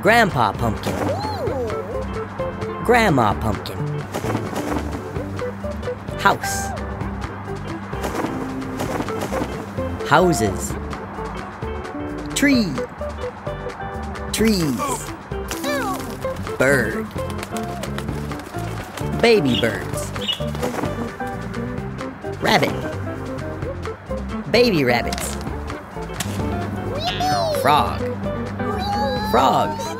Grandpa Pumpkin. Grandma Pumpkin. House. Houses. Tree. Trees. Bird. Baby birds. Rabbit. Baby rabbits. Frog. Frogs.